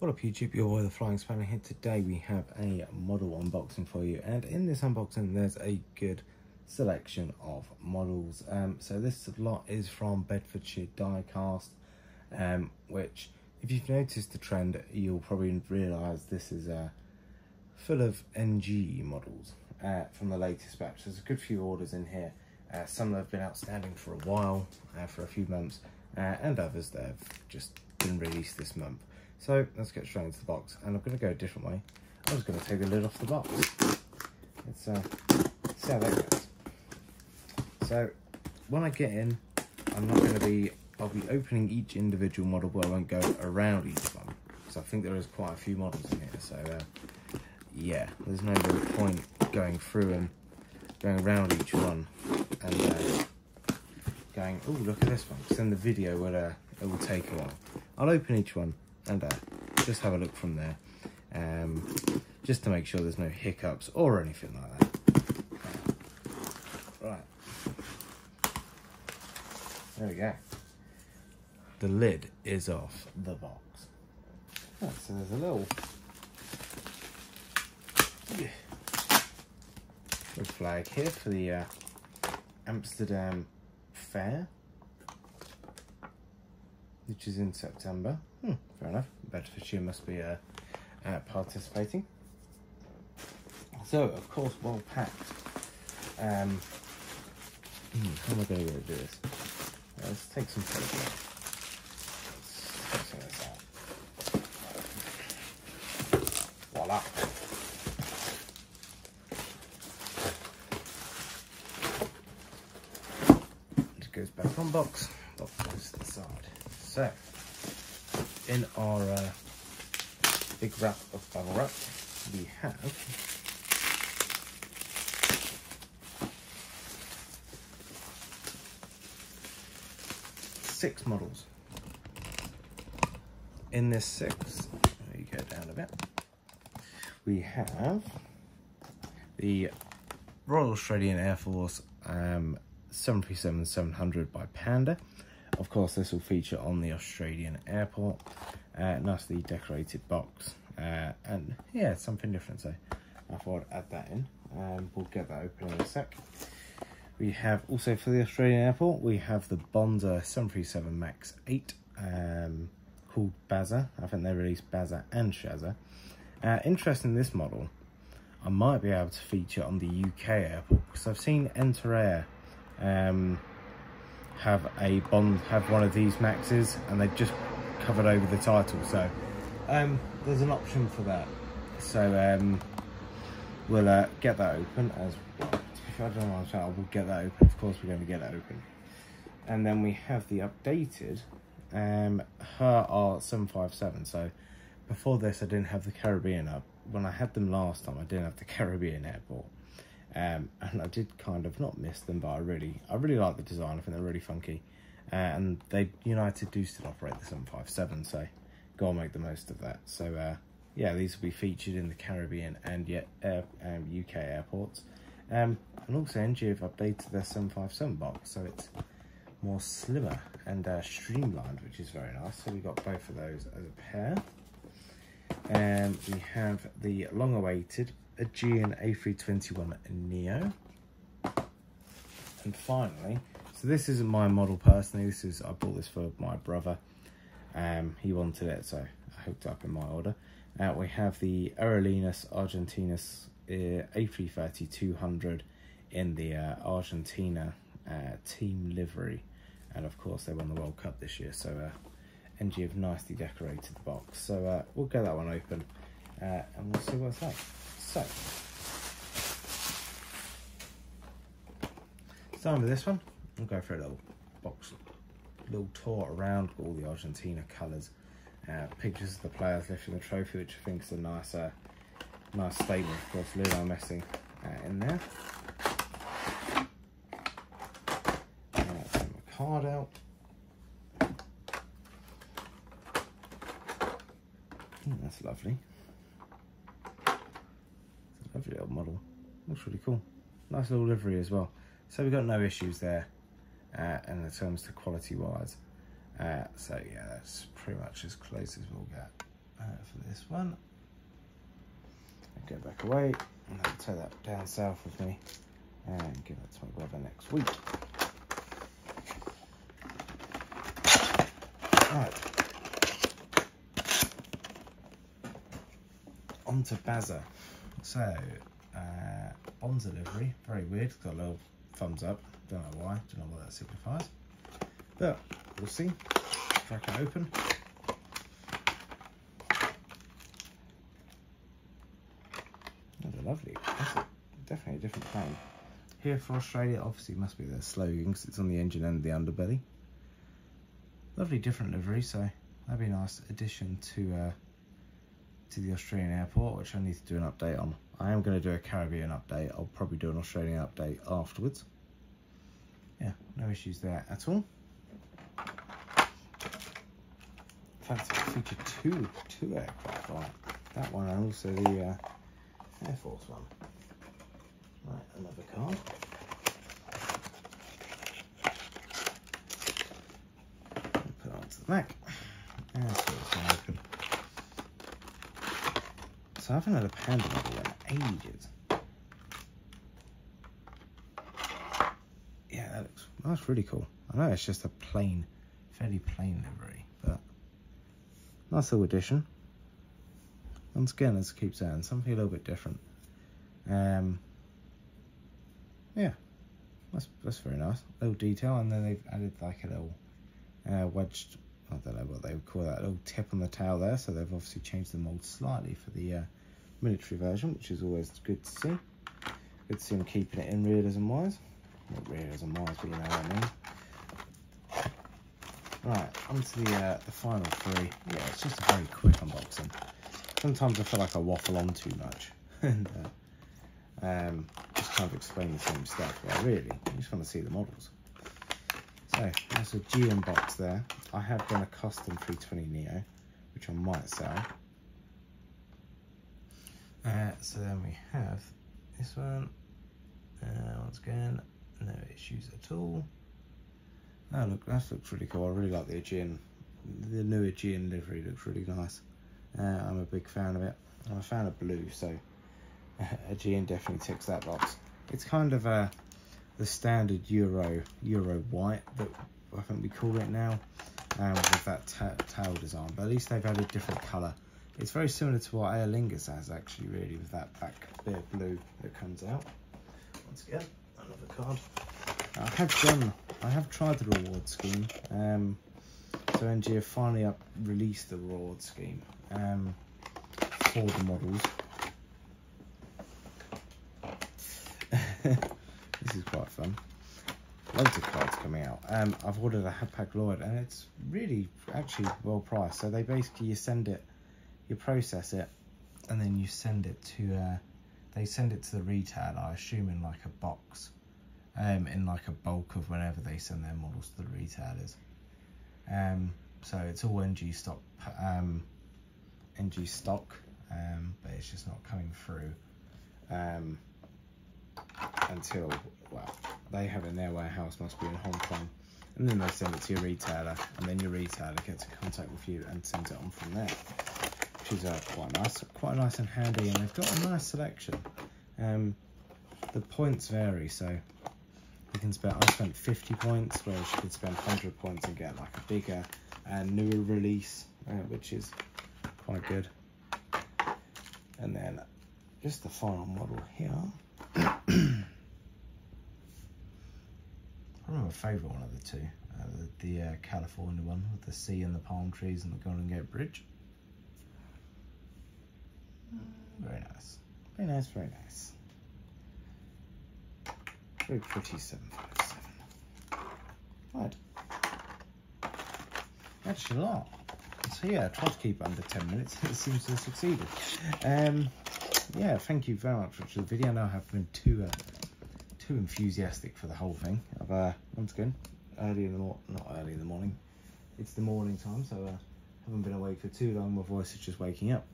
What up YouTube, your boy the Flying Spanner here. Today we have a model unboxing for you and in this unboxing there's a good selection of models. Um, so this lot is from Bedfordshire Diecast um, which if you've noticed the trend you'll probably realise this is uh, full of NG models uh, from the latest batch. There's a good few orders in here. Uh, some that have been outstanding for a while, uh, for a few months, uh, and others that have just been released this month. So let's get straight into the box. And I'm going to go a different way. I'm just going to take the lid off the box. Let's uh, see how that goes. So when I get in, I'm not going to be, I'll be opening each individual model, but I won't go around each one. Because I think there is quite a few models in here. So uh, yeah, there's no real point going through and going around each one and uh, going, oh, look at this one. Because then the video will, uh, it will take a while. I'll open each one and just have a look from there um, just to make sure there's no hiccups or anything like that. Right. There we go. The lid is off the box. Right, so there's a little little flag here for the uh, Amsterdam Fair which is in September. Hmm, fair enough. Bedfordshire must be uh, uh, participating. So, of course, well packed. Um, hmm, how am I going to do this? Uh, let's take some photos. Voila. It goes back on box. Box goes the side. So, in our uh, big wrap of bubble wrap, we have six models. In this six, you go down a bit, we have the Royal Australian Air Force um, 737-700 by Panda. Of course, this will feature on the Australian airport. Uh, nicely decorated box. Uh, and yeah, something different. So I thought I'd add that in. Um, we'll get that open in a sec. We have also for the Australian airport, we have the Bonza 737 MAX 8 um, called Bazza. I think they released Bazza and Shazza. Uh, interesting this model, I might be able to feature on the UK airport because I've seen Enter Air um, have a bond have one of these maxes and they've just covered over the title so um, there's an option for that. So um, we'll uh, get that open as well I don't know how we'll get that open. Of course we're going to get it open. And then we have the updated um, her R757 so before this I didn't have the Caribbean up. When I had them last time I didn't have the Caribbean airport um, and I did kind of not miss them, but I really, I really like the design. I think they're really funky, uh, and they United do still operate the 757, so go and make the most of that. So uh, yeah, these will be featured in the Caribbean and yet uh, um, UK airports, um, and also NG have updated their 757 box, so it's more slimmer and uh, streamlined, which is very nice. So we got both of those as a pair. And we have the long-awaited Aegean A321 Neo. And finally, so this isn't my model personally, this is, I bought this for my brother. Um, he wanted it, so I hooked up in my order. Uh, we have the Aerolíneas Argentinas uh, A330-200 in the uh, Argentina uh, team livery. And of course they won the World Cup this year, so uh, NG have nicely decorated the box. So we'll get that one open and we'll see what's like. So, starting with this one, I'll go for a little box, little tour around all the Argentina colours. Uh, pictures of the players lifting the trophy, which I think is a nice, uh, nice statement. Of course, Lionel Messi uh, in there. Uh, the card out. Oh, that's lovely. Little model. Looks really cool. Nice little livery as well. So we've got no issues there uh, in terms to quality wise. Uh, so yeah, that's pretty much as close as we'll get. uh, for this one. I go back away and I'll take that down south with me and give it to my brother next week. Right. On to Bazza. So, uh, Bonza livery, very weird, it's got a little thumbs up, don't know why, don't know what that signifies. But, we'll see. Crack it open. They're lovely. That's a, definitely a different plane. Here for Australia, obviously must be their slogan because it's on the engine and the underbelly. Lovely different livery, so that'd be a nice addition to uh, to the Australian airport, which I need to do an update on. I am going to do a Caribbean update. I'll probably do an Australian update afterwards. Yeah, no issues there at all. It featured two two aircraft it. That one and also the uh, Air Force one. Right, another card. Put it onto the back. And so it's going open. So I haven't had a panda model in ages. Yeah, that looks that's really cool. I know it's just a plain, fairly plain livery, but nice little addition. Once again, as I keep saying, something a little bit different. Um, yeah, that's that's very nice. Little detail, and then they've added like a little uh, wedged. I don't know what they would call that. Little tip on the tail there. So they've obviously changed the mold slightly for the uh, military version, which is always good to see. Good to see them keeping it in realism wise. Not realism wise, but you know what I mean. Right, onto the uh, the final three. Yeah, it's just a very quick unboxing. Sometimes I feel like I waffle on too much. and uh, um, just kind of explain the same stuff. But really, you just want to see the models. So there's a GM box there. I have done a custom 320 Neo, which I might sell. Uh, so then we have this one. Uh, once again, no issues at all. Oh look, that looks really cool. I really like the Aegean. The new Aegean livery looks really nice. Uh, I'm a big fan of it. I'm a fan of blue, so Aegean definitely ticks that box. It's kind of a the standard Euro Euro white that I think we call it now, um, with that tail design. But at least they've added a different colour. It's very similar to what Aer Lingus has actually, really, with that back bit of blue that comes out. Once again, another card. I have done, I have tried the reward scheme. Um, so NG have finally up released the reward scheme um, for the models. this is quite fun. Loads of cards coming out. Um, I've ordered a Hapag Lloyd and it's really actually well priced. So they basically you send it, you process it, and then you send it to. Uh, they send it to the retailer, I assume in like a box, um, in like a bulk of whenever they send their models to the retailers. Um, so it's all NG stock, um, NG stock, um, but it's just not coming through. Um, until, well, they have it in their warehouse, must be in Hong Kong. And then they send it to your retailer, and then your retailer gets in contact with you and sends it on from there. Which is uh, quite nice, quite nice and handy, and they've got a nice selection. Um, the points vary, so you can spend, I spent 50 points, whereas you could spend 100 points and get like a bigger and newer release, uh, which is quite good. And then just the final model here. Probably my favourite one of the two. Uh, the, the uh, California one with the sea and the palm trees and the Golden Gate Bridge. Very nice. Very nice, very nice. Very pretty 757. Right. That's a lot. So yeah, I tried to keep under 10 minutes. It seems to have succeeded. Um, yeah, thank you very much for watching the video. I know I have been too uh, too enthusiastic for the whole thing. I've uh, once again early in the morning, not early in the morning. It's the morning time, so uh, haven't been awake for too long. My voice is just waking up,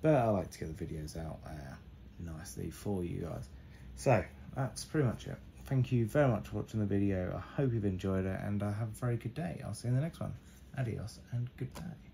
but I like to get the videos out uh, nicely for you guys. So that's pretty much it. Thank you very much for watching the video. I hope you've enjoyed it, and uh, have a very good day. I'll see you in the next one. Adios and goodbye.